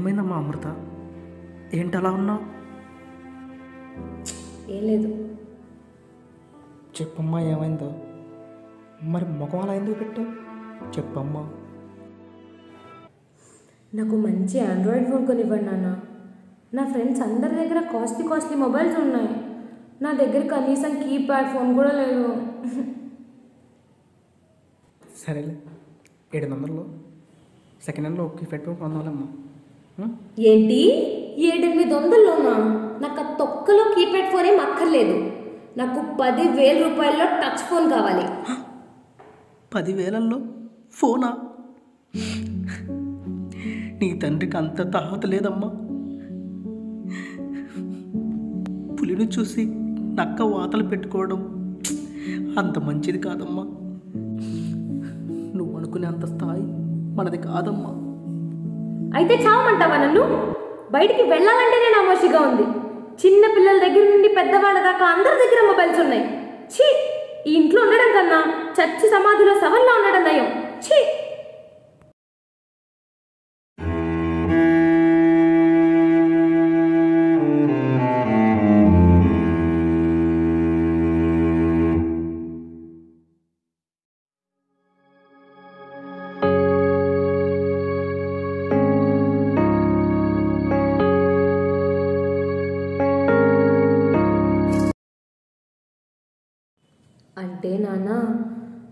ఏమైందమ్మా అమృత? ఏంటి అలా ఉన్నావు? ఏం లేదు. చెప్పమ్మా ఏమైందో? మరి ముఖం అలా ఎందుకు పెట్టావు? చెప్పమ్మా. నాకు మంచి ఆండ్రాయిడ్ ఫోన్ కొనివ్వండి నాన్న. నా ఫ్రెండ్స్ అందరి దగ్గర కాస్ట్లీ కాస్ట్లీ మొబైల్స్ ఉన్నాయి. నా దగ్గర కనీసం కీప్యాడ్ ఫోన్ కూడా లేదు. సరేలే. ఏడు వందల్లో సెకండ్ హ్యాండ్లో ఒక ఫెట్ పొందాలమ్మా ఏంటి? ఏడెనిమిది వందల్లోనా నాకు ఆ తొక్కలో కీప్యాడ్ ఫోన్ ఏం అక్కర్లేదు. నాకు పదివేల రూపాయల్లో టచ్ ఫోన్ కావాలి. పదివేలల్లో? ఫోనా? నీ తండ్రికి అంత తాహత లేదమ్మా. పులిని చూసి నక్క వాతలు పెట్టుకోవడం అంత మంచిది కాదమ్మా. నువ్వు అనుకునే అంత స్థాయి మనది కాదమ్మా. అయితే చావమంటావా నన్ను? బయటికి వెళ్ళాలంటేనే నామోషిగా ఉంది. చిన్న పిల్లల దగ్గర నుండి పెద్దవాళ్ళ దాకా అందరి దగ్గర మొబైల్స్ ఉన్నాయి. ఛీ! ఈ ఇంట్లో ఉండడం కన్నా చచ్చి సమాధిలో సవల్లో ఉండడం నయం. ఛీ!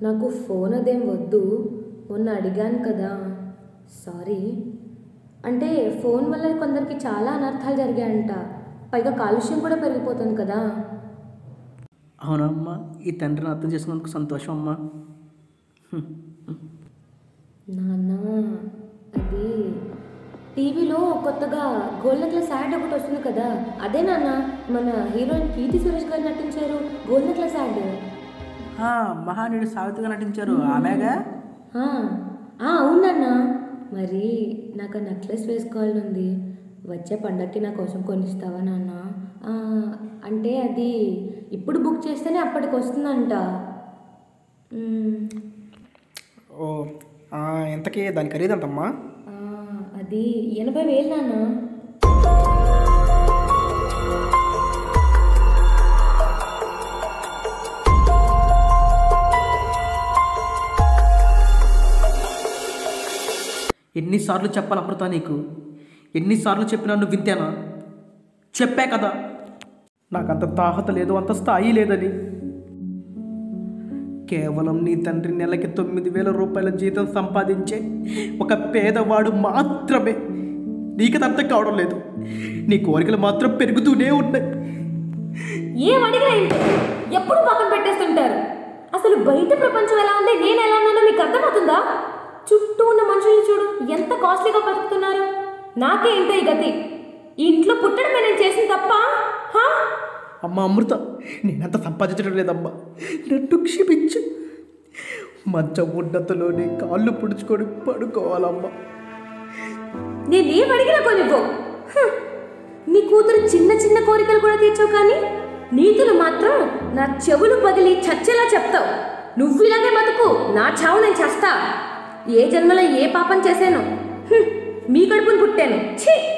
నాకు ఫోన్ అదేం వద్దు. మొన్న అడిగాను కదా. సారీ. అంటే ఫోన్ వల్ల కొందరికి చాలా అనర్థాలు జరిగాయంట. పైగా కాలుష్యం కూడా పెరిగిపోతుంది కదా. అవునమ్మా ఈ తండ్రిని అర్థం చేసుకున్నందుకు సంతోషం అమ్మా. నాన్న అది టీవీలో కొత్తగా గోల్డ్ నెక్లెస్ యాడ్ ఒకటి వస్తుంది కదా. అదే నాన్న మన హీరోయిన్ కీర్తి సురేష్ గారు నటించారు గోల్డ్ నెక్లెస్ యాడ్. మహానీయుడు సావిత్రిగా నటించారు. ఆమెగా? అవునన్నా. మరి నాకు ఆ నెక్లెస్ వేసుకోవాలని ఉంది వచ్చే పండక్కి నా కోసం కొనిస్తావా నాన్న? ఆ, అంటే అది ఇప్పుడు బుక్ చేస్తేనే అప్పటికి వస్తుందంట. ఓ ఆ, ఇంతకీ దాని ఖరీదు ఎంతమ్మా? ఆ, అది ఎనభై వేలు నాన్న. ఎన్నిసార్లు చెప్పాలి అమృత నీకు? ఎన్నిసార్లు చెప్పినా నువ్వు వింతేనా? చెప్పా కదా. నాకు అంత తాహత లేదు అంత స్థాయి లేదని. కేవలం నీ తండ్రి నెలకి తొమ్మిది వేల రూపాయల జీతం సంపాదించే ఒక పేదవాడు మాత్రమే. నీకు అది అర్థం కావడం లేదు. నీ కోరికలు మాత్రం పెరుగుతూనే ఉన్నాయి. ఏం అడిగినా ఎప్పుడు పక్కన పెట్టేస్తుంటారు? అసలు బయట ప్రపంచం ఎలా ఉంది? నేను ఎలా ఉన్నానో మీకు అర్థమవుతుందా? చుట్టూ ఉన్న మనుషుల్ని చూడు ఎంత కాస్ట్లీగా బతుకుతున్నారు. నాకే ఏంటో ఈ గతి. ఈ ఇంట్లో పుట్టడమే నేను చేసిన తప్ప హా? అమ్మ అమృత నేనంత సంపాదించడం లేదమ్మా. నన్ను క్షమించు. మంచం ఉన్నతలోనే కాళ్ళు పుడుచుకొని పడుకోవాలమ్మా. నేనేం అడిగినా కొనివ్వు. నీ కూతురు చిన్న చిన్న కోరికలు కూడా తీర్చవు కానీ నీతులు మాత్రం నా చెవులు పగిలి చచ్చేలా చెప్తావు. నువ్వు ఇలాగే బతుకు నా చావు నేను చేస్తా. ఏ జన్మలో ఏ పాపం చేశాను? మీ కడుపును పుట్టాను. ఛీ!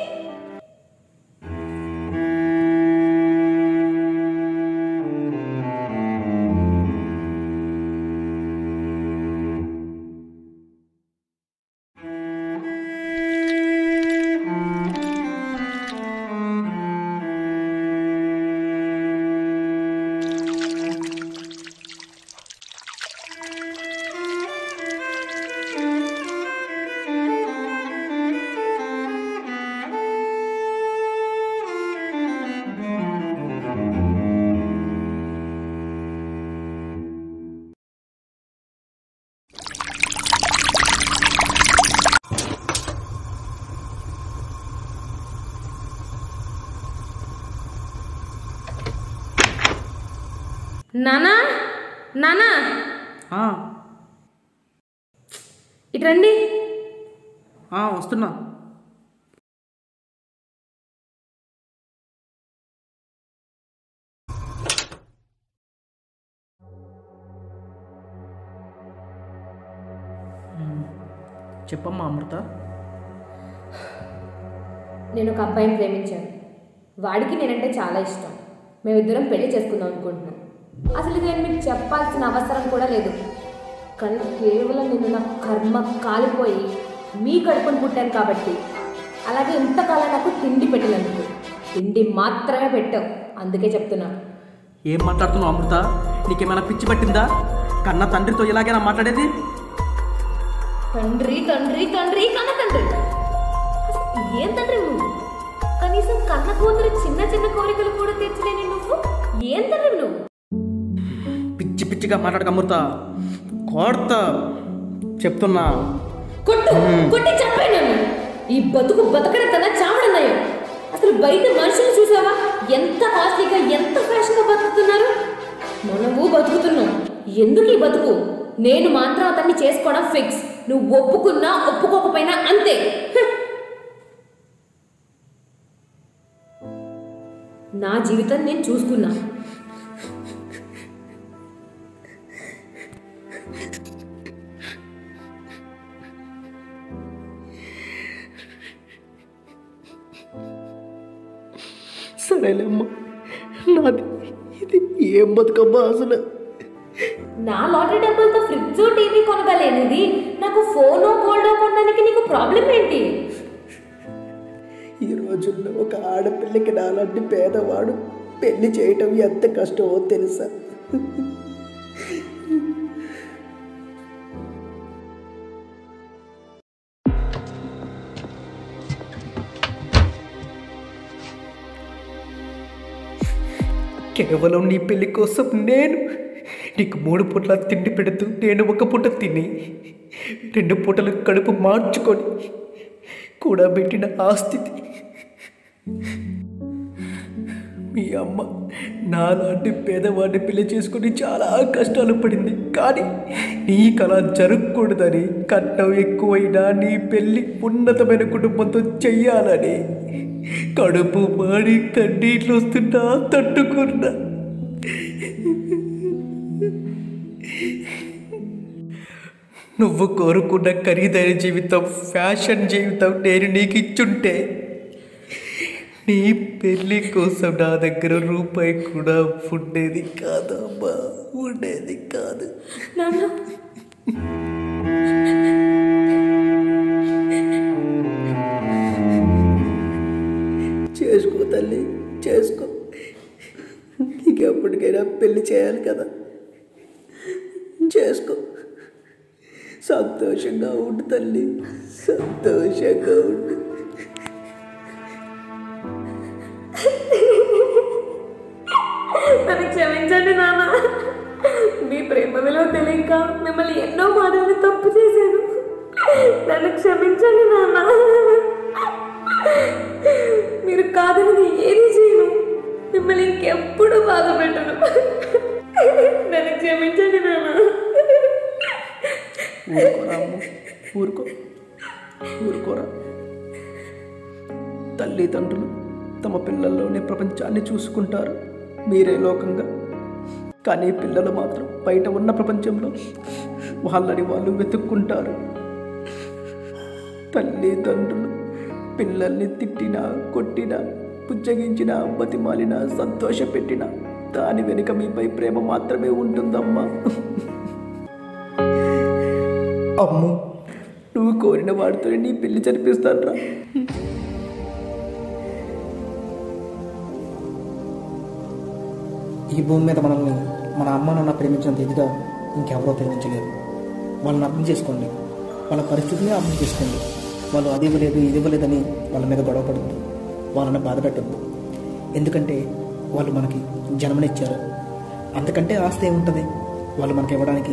నానా? నానా? ఇటు రండి. వస్తున్నా. చెప్పమ్మా అమృత. నేను ఒక అబ్బాయిని ప్రేమించాను. వాడికి నేనంటే చాలా ఇష్టం. మేమిద్దరం పెళ్ళి చేసుకుందాం అనుకుంటున్నాం. అసలు ఇది నేను మీకు చెప్పాల్సిన అవసరం కూడా లేదు. కానీ కేవలం నేను నా కర్మ కాలిపోయి మీ కడుపును పుట్టాను కాబట్టి. అలాగే ఇంతకాలం నాకు తిండి పెట్టినందుకు. తిండి మాత్రమే పెట్టావు. అందుకే చెప్తున్నా. ఏం మాట్లాడుతున్నావు అమృత? నీకేమైనా పిచ్చి పట్టిందా? కన్న తండ్రితో ఇలాగైనా మాట్లాడేది? తండ్రి తండ్రి తండ్రి కన్న తండ్రి. ఏం తండ్రి నువ్వు? కనీసం కన్న కూతురు చిన్న చిన్న కోరికలు కూడా తీర్చలేని నువ్వు. పిచ్చిగా మాట్లాడక అమృత. కోర్త చెప్తున్నా కొట్టు కొట్టి చంపాయి నన్ను. ఈ బతుకు బతకడం కన్నా చావడం నయం. అసలు బయట మనుషులు చూసావా? ఎంత కాస్ట్లీగా ఎంత ఫ్యాషన్గా బతుకుతున్నారు? మనము బతుకుతున్నాం. ఎందుకు ఈ బతుకు? నేను మాత్రం అతన్ని చేసుకోవడం ఫిక్స్. నువ్వు ఒప్పుకున్నా ఒప్పుకోకపోయినా అంతే. నా జీవితం నేను చూసుకున్నా. సరేలేమ్మా. నాది ఇది ఏం బతుకమ్మా అసలు? నా లాటరీ డబ్బులతో ఫ్రిడ్జ్ టీవీ కొనగలేనిది. నాకు ఫోనో గోల్డో కొనడానికి నీకు ప్రాబ్లం ఏంటి? ఈ రోజుల్లో ఒక ఆడపిల్లకి నాలాంటి పేదవాడు పెళ్ళి చేయటం ఎంత కష్టమో తెలుసా? కేవలం నీ పెళ్ళి కోసం నేను నీకు మూడు పూట్ల తిండి పెడుతూ నేను ఒక పూట తిని రెండు పూటలు కడుపు మార్చుకొని కూడా పెట్టిన ఆ స్థితి మీ అమ్మ నాలాంటి పేదవాడిని పెళ్ళి చేసుకుని చాలా కష్టాలు పడింది. కానీ నీకు అలా జరగకూడదని కట్నం ఎక్కువైనా నీ పెళ్ళి ఉన్నతమైన కుటుంబంతో చెయ్యాలని కడుపు మాడి కన్నీళ్ళు వస్తున్నా తట్టుకున్నా. నువ్వు కోరుకున్న ఖరీదైన జీవితం ఫ్యాషన్ జీవితం నేను నీకు ఇచ్చుంటే నీ పెళ్ళి కోసం నా దగ్గర రూపాయి కూడా ఉండేది కాదమ్మా ఉండేది కాదు. చేసుకో తల్లి చేసుకో. నీకు ఎప్పటికైనా పెళ్ళి చేయాలి కదా. చేసుకో. సంతోషంగా ఉండు తల్లి సంతోషంగా ఉండు. క్షమించండి నాన్న. మీ ప్రేమ విలువ తెలియక మిమ్మల్ని ఎన్నో మాటలు తప్పు చేశాను. నన్ను క్షమించండి నాన్న. మీరు కాదని ఏది చేయను. మిమ్మల్ని ఇంకెప్పుడు బాధ పెట్టను. నన్ను క్షమించండి నాన్న. ఊరుకోరా ఊరుకో. ఊరుకోరా. తల్లిదండ్రులు తమ పిల్లల్లోనే ప్రపంచాన్ని చూసుకుంటారు. మీరే లోకంగా. కానీ పిల్లలు మాత్రం బయట ఉన్న ప్రపంచంలో వాళ్ళని వాళ్ళు వెతుక్కుంటారు. తల్లిదండ్రులు పిల్లల్ని తిట్టినా కొట్టినా పుచ్చగించినా బతిమాలినా సంతోషపెట్టినా దాని వెనుక మీపై ప్రేమ మాత్రమే ఉంటుందమ్మా. అమ్ము నువ్వు కోరిన వాడితో నీ పెళ్ళి జరిపిస్తాడ్రా ఈ భూమి మీద మనల్ని మన అమ్మ నాన్న ప్రేమించినంత ఇదిగా ఇంకెవరో ప్రేమించలేరు. వాళ్ళని అర్థం చేసుకోండి. వాళ్ళ పరిస్థితిని అర్థం చేసుకోండి. వాళ్ళు అది ఇవ్వలేదు ఇది ఇవ్వలేదని వాళ్ళ మీద గొడవ పడద్దు. వాళ్ళని బాధ పెట్టద్దు. ఎందుకంటే వాళ్ళు మనకి జన్మనిచ్చారు అంతకంటే ఆస్తి ఏముంటుంది? వాళ్ళు మనకి ఇవ్వడానికి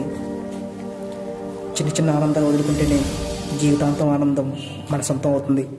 చిన్న చిన్న ఆనందాలు వదులుకుంటేనే జీవితాంతం ఆనందం మన సొంతం అవుతుంది.